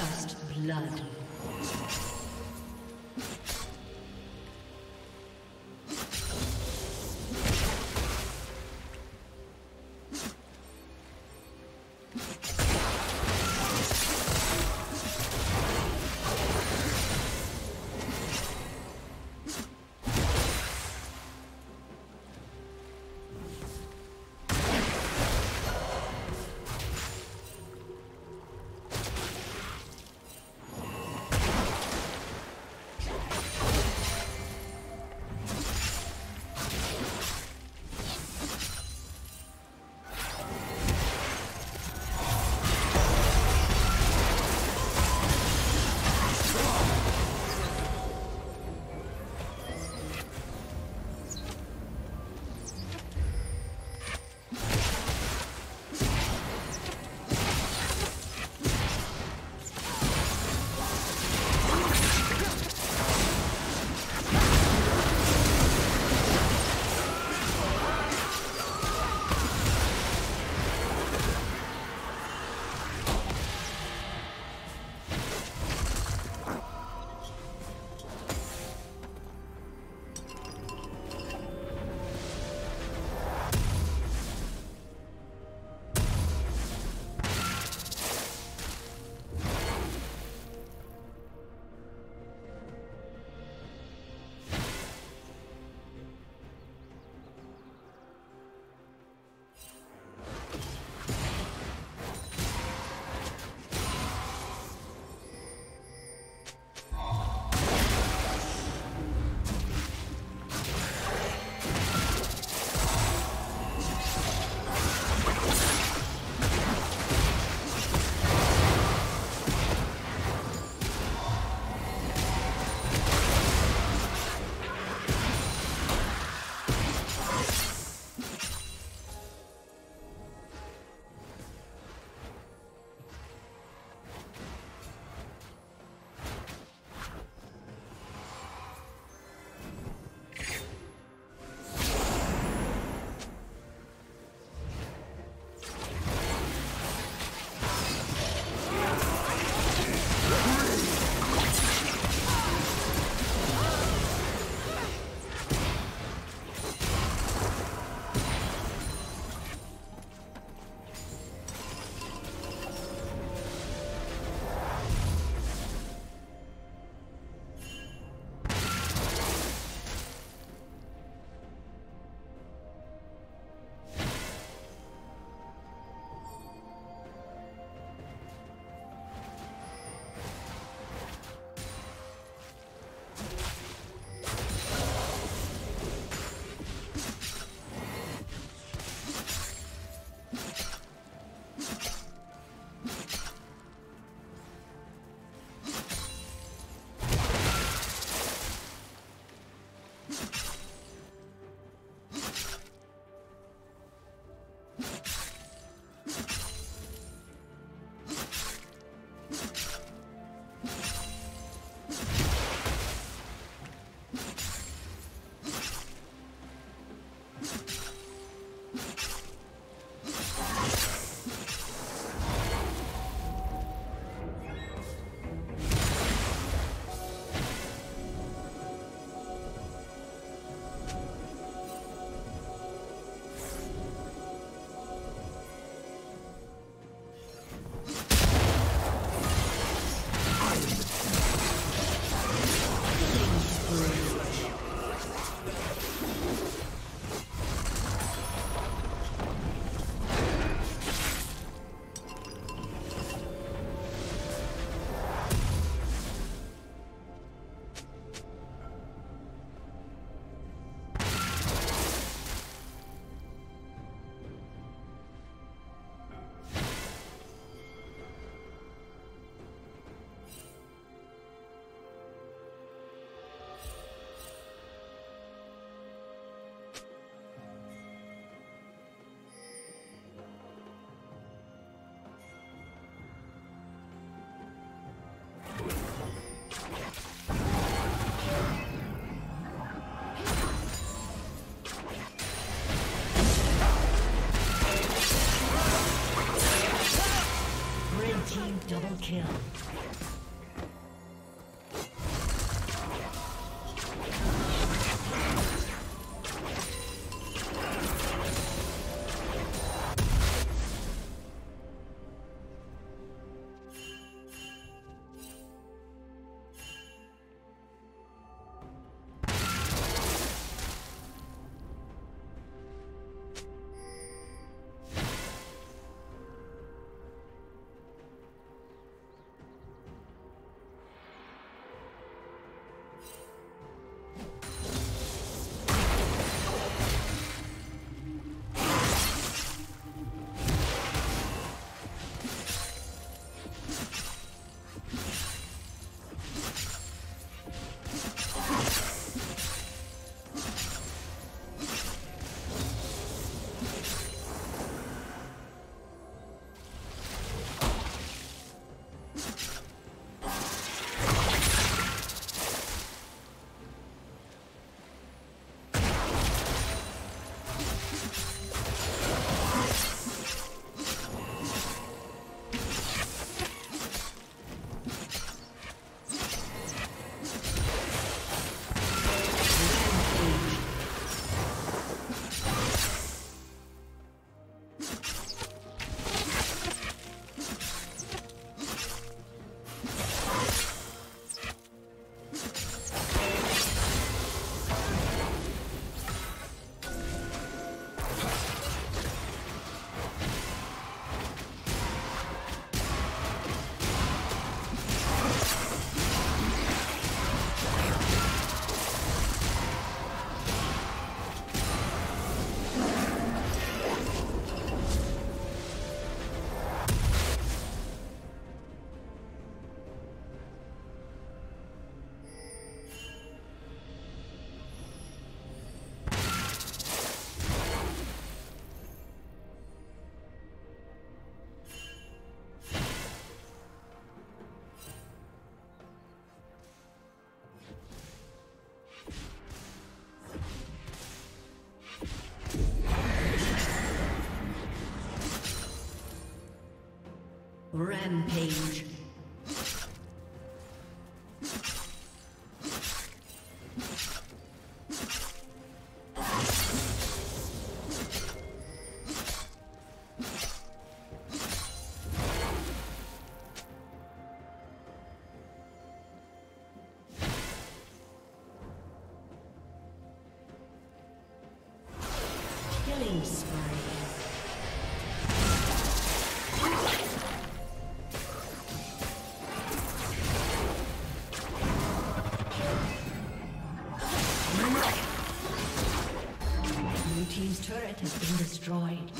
First blood. Rampage. Has been destroyed.